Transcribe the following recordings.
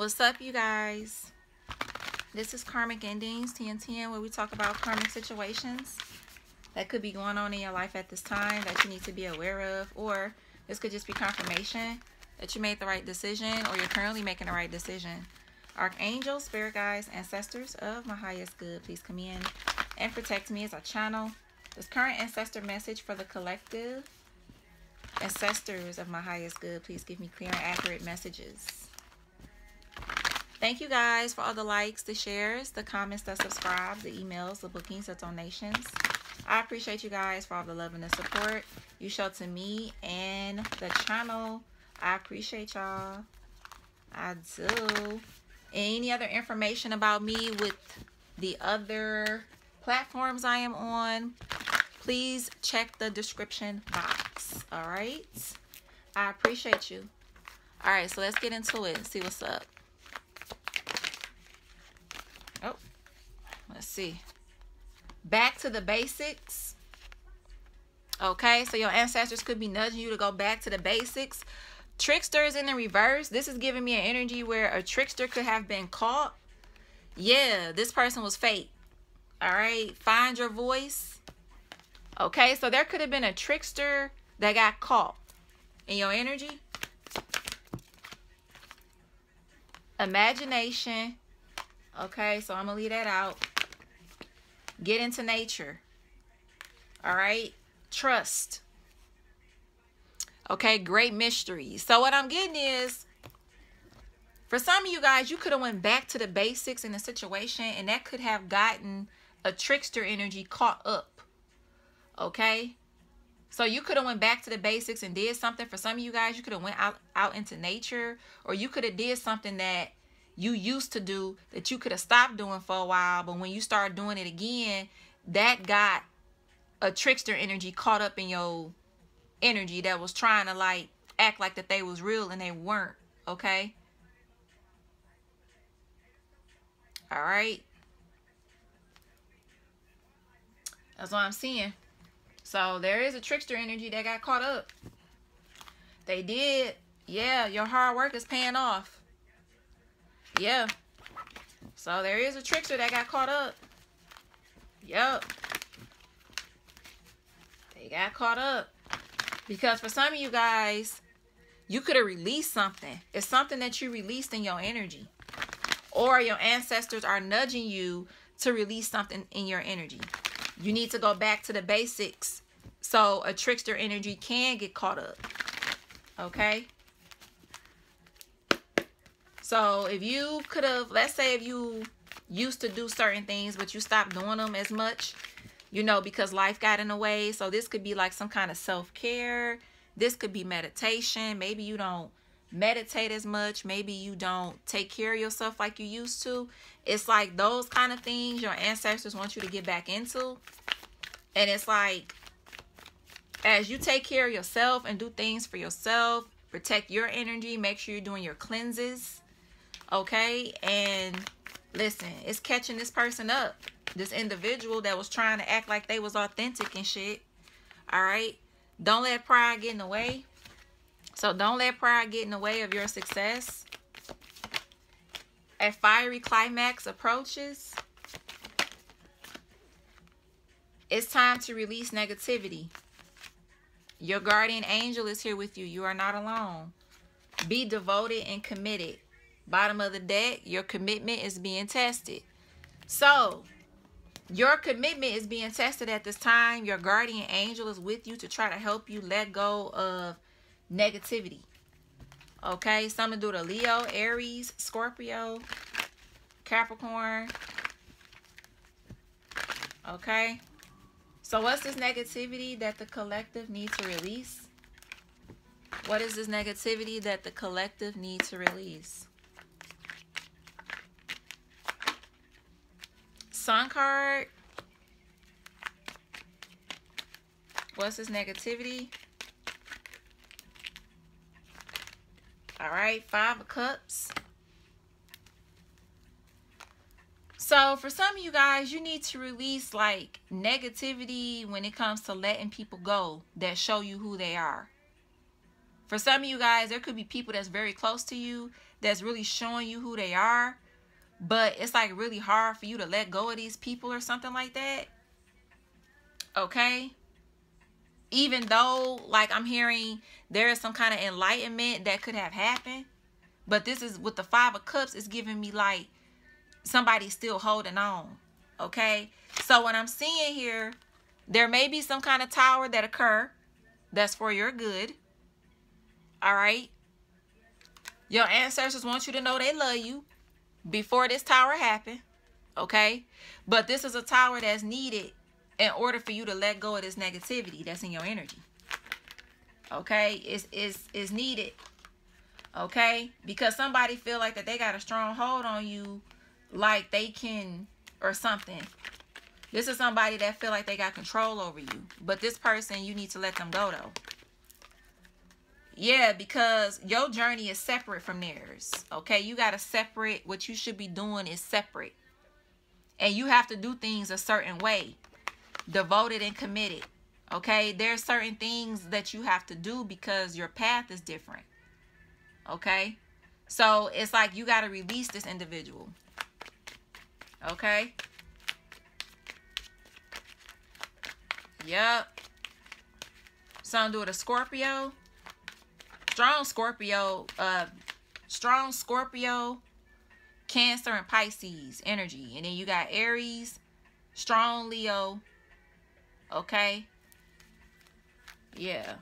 What's up, you guys? This is Karmic Endings 1010, where we talk about karmic situations that could be going on in your life at this time that you need to be aware of, or this could just be confirmation that you made the right decision or you're currently making the right decision. Archangels, spirit guides, ancestors of my highest good, please come in and protect me as I channel this current ancestor message for the collective. Ancestors of my highest good, please give me clear and accurate messages. Thank you guys for all the likes, the shares, the comments, the subscribe, the emails, the bookings, the donations. I appreciate you guys for all the love and the support you show to me and the channel. I appreciate y'all. I do. Any other information about me with the other platforms I am on, please check the description box. All right. I appreciate you. All right, so let's get into it see what's up. Let's see. Back to the basics. Okay, so your ancestors could be nudging you to go back to the basics. Tricksters in the reverse. This is giving me an energy where a trickster could have been caught. Yeah, this person was fake. All right, find your voice. Okay, so there could have been a trickster that got caught in your energy. Imagination Okay, so I'm going to leave that out. Get into nature. All right. Trust. Okay, great mysteries. So what I'm getting is, for some of you guys, you could have went back to the basics in the situation, and that could have gotten a trickster energy caught up. Okay? So you could have went back to the basics and did something. For some of you guys, you could have went out, out into nature, or you could have did something that you used to do that you could have stopped doing for a while, but when you start doing it again, that got a trickster energy caught up in your energy that was trying to like act like that they was real and they weren't, okay? All right. That's what I'm seeing. So there is a trickster energy that got caught up. They did. Yeah, your hard work is paying off. Yeah. So there is a trickster that got caught up. Yep. They got caught up. Because for some of you guys, you could have released something. It's something that you released in your energy. Or your ancestors are nudging you to release something in your energy. You need to go back to the basics so a trickster energy can get caught up. Okay? So if you could have, let's say if you used to do certain things, but you stopped doing them as much, you know, because life got in the way. So this could be like some kind of self-care. This could be meditation. Maybe you don't meditate as much. Maybe you don't take care of yourself like you used to. It's like those kind of things your ancestors want you to get back into. And it's like, as you take care of yourself and do things for yourself, protect your energy, make sure you're doing your cleanses, okay? And listen it's catching this person up. This individual that was trying to act like they was authentic and shit all right? Don't let pride get in the way. So don't let pride get in the way of your success. A fiery climax approaches it's time to release negativity. Your guardian angel is here with you. You are not alone. Be devoted and committed Bottom of the deck, your commitment is being tested. So, your commitment is being tested at this time. Your guardian angel is with you to try to help you let go of negativity. Okay, to do the Leo, Aries, Scorpio, Capricorn. Okay. So what's this negativity that the collective needs to release? What is this negativity that the collective needs to release? Sun card. What's this negativity? All right, Five of Cups. So for some of you guys, you need to release like negativity when it comes to letting people go that show you who they are. For some of you guys, there could be people that's very close to you that's really showing you who they are, but it's like really hard for you to let go of these people or something like that. Okay? Even though, like, I'm hearing there is some kind of enlightenment that could have happened, but this is with the Five of Cups, it's giving me like somebody still holding on. Okay? So, what I'm seeing here, there may be some kind of tower that occur that's for your good. All right? Your ancestors want you to know they love you before this tower happened. Okay? But this is a tower that's needed in order for you to let go of this negativity that's in your energy. Okay? It's, it's, it's needed. Okay? Because somebody feel like that they got a strong hold on you like they can or something. This is somebody that feel like they got control over you. But this person, you need to let them go though. Yeah, because your journey is separate from theirs. Okay, you got to separate. What you should be doing is separate. And you have to do things a certain way. Devoted and committed. Okay, there are certain things that you have to do because your path is different. Okay, so it's like you got to release this individual. Okay. Yep. Something to do with a Scorpio strong Scorpio, uh, strong Scorpio, Cancer, and Pisces energy. And then you got Aries, strong Leo. Okay. Yeah.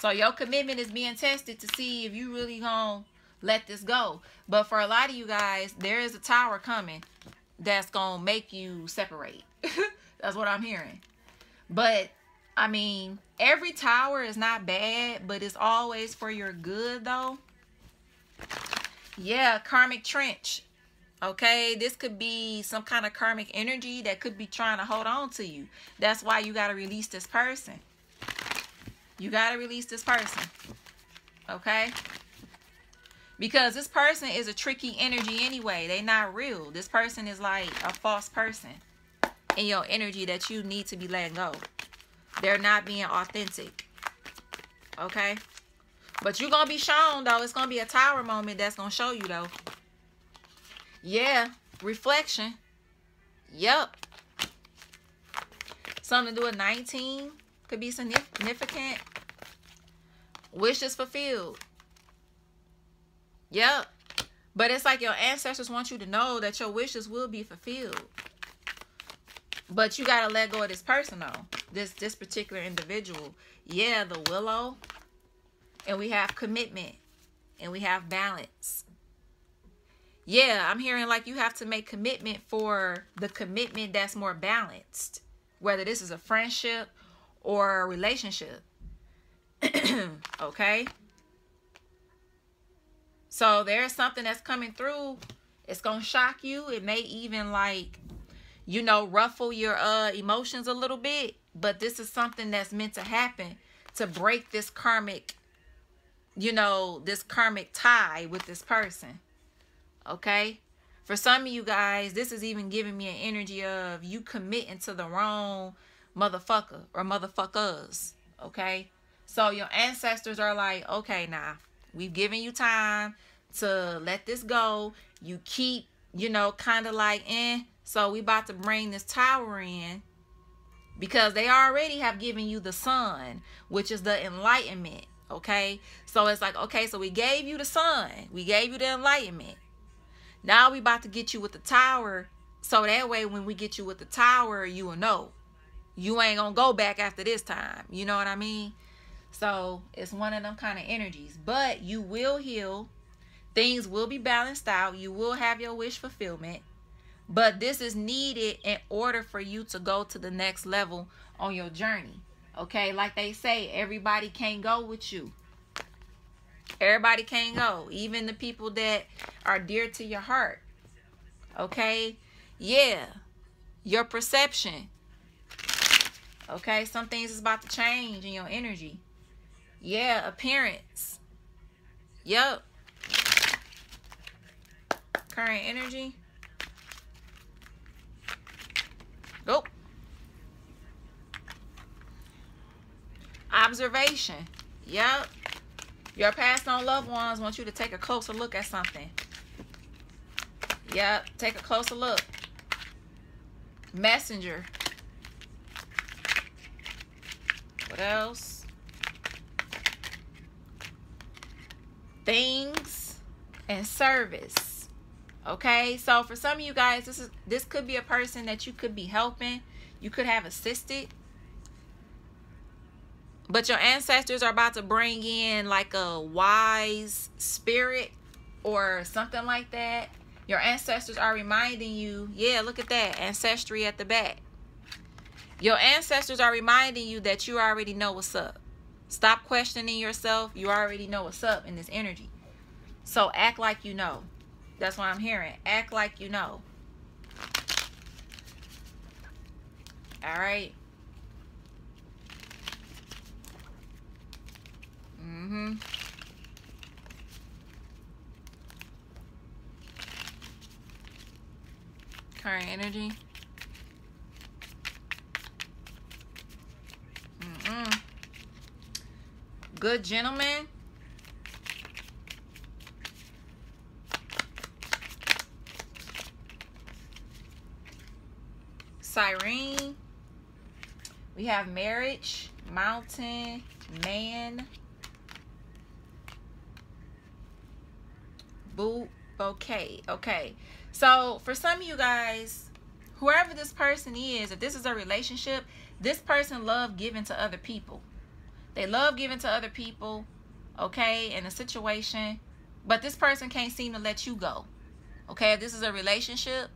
So your commitment is being tested to see if you really gonna let this go. But for a lot of you guys, there is a tower coming that's gonna make you separate. that's what I'm hearing. But I mean, every tower is not bad, but it's always for your good, though. Yeah, karmic trench. Okay, this could be some kind of karmic energy that could be trying to hold on to you. That's why you got to release this person. You got to release this person. Okay? Because this person is a tricky energy anyway. They not real. This person is like a false person in your energy that you need to be letting go. They're not being authentic. Okay? But you're going to be shown, though. It's going to be a tower moment that's going to show you, though. Yeah. Reflection. Yep. Something to do with 19. Could be significant. Wishes fulfilled. Yep. But it's like your ancestors want you to know that your wishes will be fulfilled. But you got to let go of this person, though. This this particular individual. Yeah the willow. And we have commitment. And we have balance. Yeah i'm hearing like you have to make commitment for the commitment that's more balanced. Whether this is a friendship or a relationship. Okay? So there's something that's coming through. It's gonna shock you. It may even like you know ruffle your uh emotions a little bit but this is something that's meant to happen to break this karmic, you know, this karmic tie with this person. Okay? For some of you guys, this is even giving me an energy of you committing to the wrong motherfucker or motherfuckers. Okay? So your ancestors are like, okay, now, we've given you time to let this go. You keep, you know, kind of like, eh. So we about to bring this tower in because they already have given you the sun, which is the enlightenment. Okay, so it's like, okay, so we gave you the sun, we gave you the enlightenment. Now we about to get you with the tower, so that way when we get you with the tower, you will know you ain't gonna go back after this time. You know what I mean? So it's one of them kind of energies, but you will heal. Things will be balanced out. You will have your wish fulfillment. But this is needed in order for you to go to the next level on your journey. Okay, like they say, everybody can't go with you. Everybody can't go, even the people that are dear to your heart. Okay, yeah, your perception. Okay, some things is about to change in your energy. Yeah, appearance. Yep. Current energy. Go. Observation. Yep. Your past on loved ones want you to take a closer look at something. Yep, take a closer look. Messenger. What else? Things and service. Okay, so for some of you guys, this is this could be a person that you could be helping. You could have assisted. But your ancestors are about to bring in like a wise spirit or something like that. Your ancestors are reminding you, yeah, look at that, ancestry at the back. Your ancestors are reminding you that you already know what's up. Stop questioning yourself. You already know what's up in this energy. So act like you know. That's what I'm hearing. Act like you know. All right. Mm-hmm. Current energy. Mm-mm. Good gentleman. Cyrene. We have marriage, mountain, man, boot, bouquet. Okay. So for some of you guys, whoever this person is, if this is a relationship, this person love giving to other people. They love giving to other people, okay, in a situation, but this person can't seem to let you go. Okay, if this is a relationship,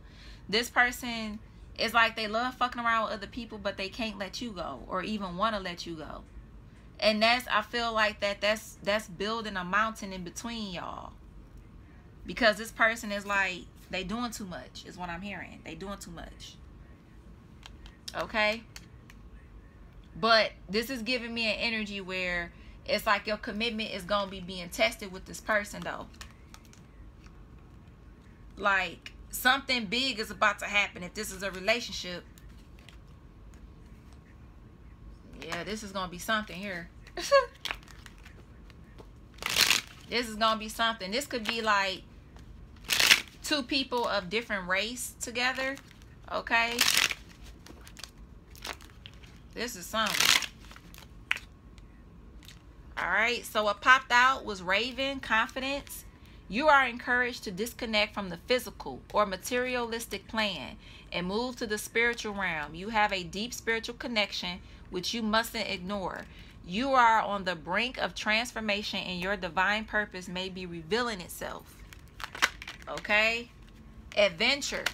this person is like they love fucking around with other people, but they can't let you go or even want to let you go. And that's I feel like that that's that's building a mountain in between y'all. Because this person is like they doing too much is what I'm hearing. They doing too much. Okay? But this is giving me an energy where it's like your commitment is going to be being tested with this person, though. Like, something big is about to happen if this is a relationship. Yeah, this is going to be something here. this is going to be something. This could be like two people of different race together. Okay? This is something. All right. So what popped out was Raven, confidence. You are encouraged to disconnect from the physical or materialistic plan and move to the spiritual realm. You have a deep spiritual connection which you mustn't ignore. You are on the brink of transformation and your divine purpose may be revealing itself. Okay? Adventure.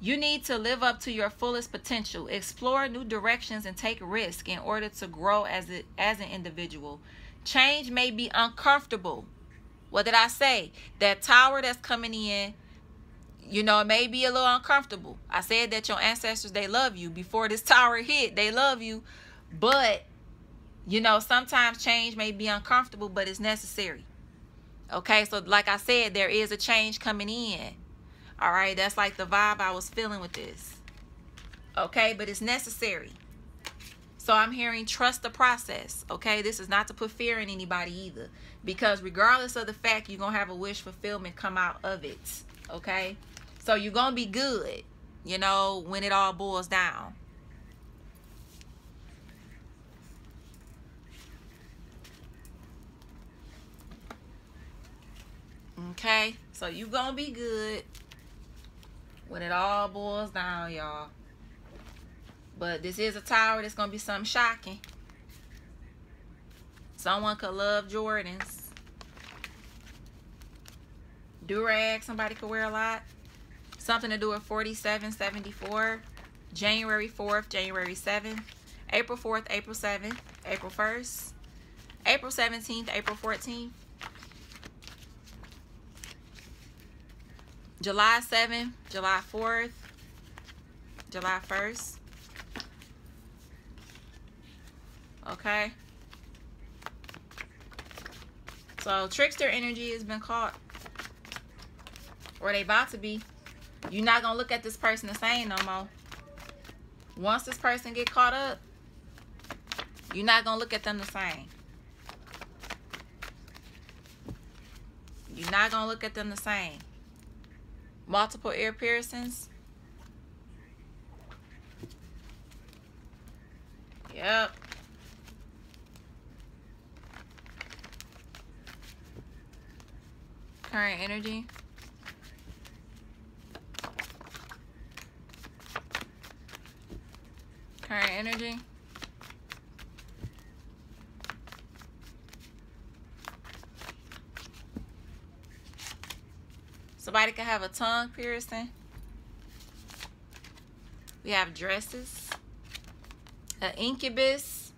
You need to live up to your fullest potential, explore new directions, and take risks in order to grow as a, as an individual. Change may be uncomfortable. What did I say? That tower that's coming in, you know, it may be a little uncomfortable. I said that your ancestors they love you before this tower hit. They love you, but you know, sometimes change may be uncomfortable, but it's necessary. Okay, so like I said, there is a change coming in. All right, that's like the vibe I was feeling with this. Okay, but it's necessary. So I'm hearing trust the process. Okay, this is not to put fear in anybody either. Because regardless of the fact, you're going to have a wish fulfillment come out of it. Okay, so you're going to be good, you know, when it all boils down. Okay, so you're gonna be good when it all boils down, y'all. But this is a tower that's going to be something shocking. Someone could love Jordans. Durag, somebody could wear a lot. Something to do with 4774. January 4th, January 7th. April 4th, April 7th. April 1st. April 17th, April 14th. July 7th, July 4th, July 1st. Okay. So trickster energy has been caught. Or they about to be. You're not going to look at this person the same no more. Once this person get caught up, you're not going to look at them the same. You're not going to look at them the same. Multiple ear piercings. Yep. Current energy. Current energy. Somebody could have a tongue piercing. We have dresses. An incubus.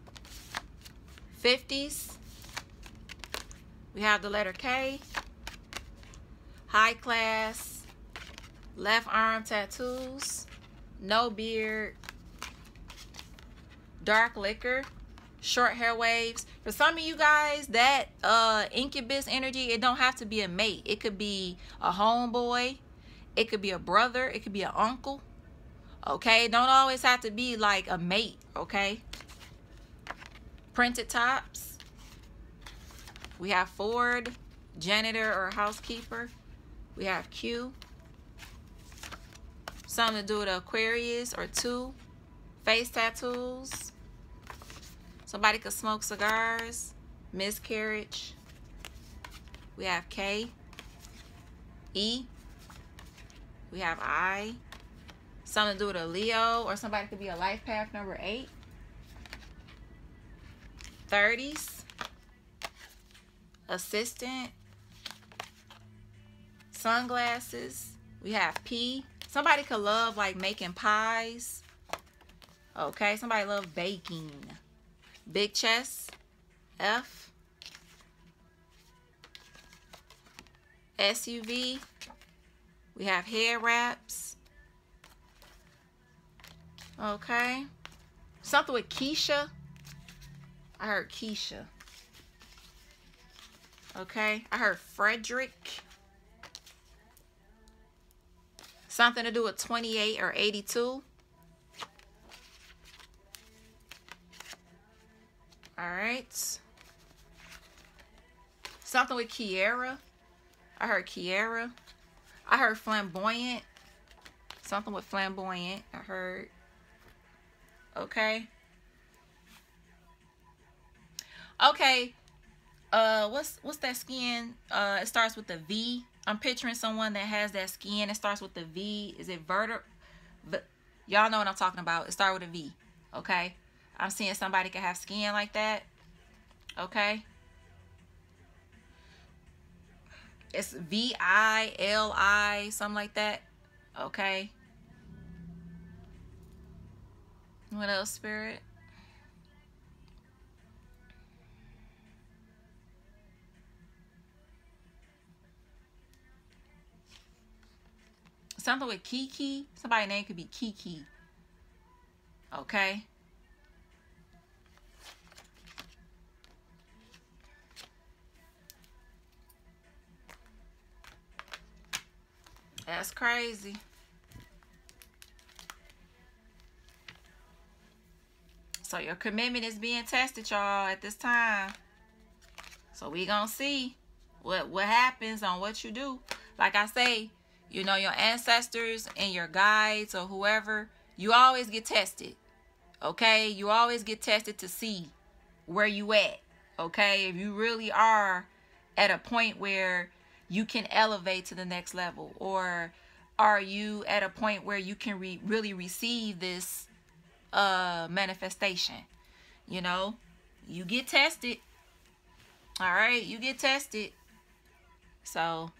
50s. We have the letter K. High class. Left arm tattoos. No beard. Dark liquor short hair waves. For some of you guys, that uh incubus energy, it don't have to be a mate. It could be a homeboy. It could be a brother. It could be an uncle. Okay? Don't always have to be like a mate, okay? Printed tops. We have Ford, janitor or housekeeper. We have Q. Something to do with Aquarius or two. Face tattoos. Somebody could smoke cigars. Miscarriage. We have K. E. We have I. Something to do with a Leo or somebody could be a life path number eight. 30s. Assistant. Sunglasses. We have P. Somebody could love like making pies. Okay, somebody love baking. Big chest, F. SUV, we have hair wraps. Okay. Something with Keisha. I heard Keisha. Okay. I heard Frederick. Something to do with 28 or 82. All right. Something with Kiera. I heard Kiera. I heard flamboyant. Something with flamboyant. I heard. Okay. Okay. Uh, what's what's that skin? Uh, it starts with the V. I'm picturing someone that has that skin. It starts with the V. Is it verter? Y'all know what I'm talking about. It starts with a V. Okay. I'm seeing somebody can have skin like that. Okay. It's V-I-L-I, something like that. Okay. What else, Spirit? Something with Kiki. Somebody name could be Kiki. Okay. That's crazy. So your commitment is being tested, y'all, at this time. So we gonna see what what happens on what you do. Like I say, you know, your ancestors and your guides or whoever, you always get tested. Okay? You always get tested to see where you at. Okay? If you really are at a point where you can elevate to the next level? Or are you at a point where you can re- really receive this uh, manifestation? You know, you get tested. All right, you get tested. So,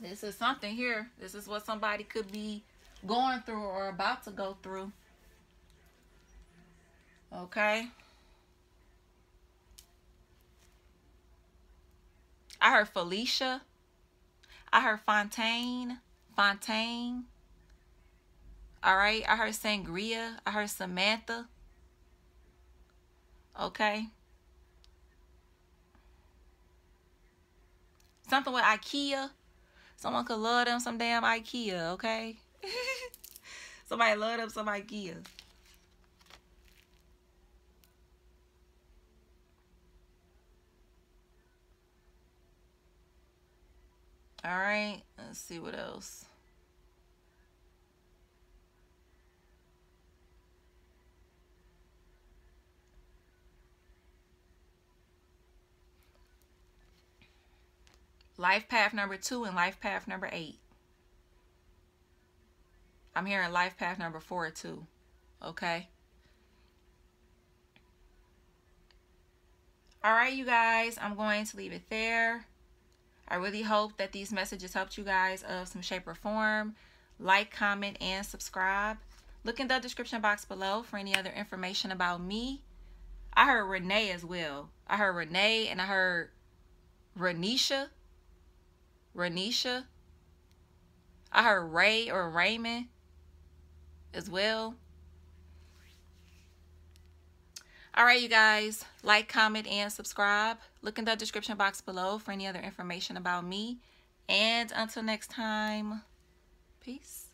this is something here. This is what somebody could be going through or about to go through. Okay. I heard Felicia. I heard Fontaine. Fontaine. All right. I heard Sangria. I heard Samantha. Okay. Something with IKEA. Someone could love them some damn Ikea, okay? Somebody love them some Ikea. All right, let's see what else. Life path number two and life path number eight. I'm hearing life path number four too. Okay. All right, you guys, I'm going to leave it there. I really hope that these messages helped you guys of some shape or form. Like, comment, and subscribe. Look in the description box below for any other information about me. I heard Renee as well. I heard Renee and I heard Renisha. Renisha. I heard Ray or Raymond as well. All right, you guys, like, comment, and subscribe. Look in the description box below for any other information about me. And until next time, peace.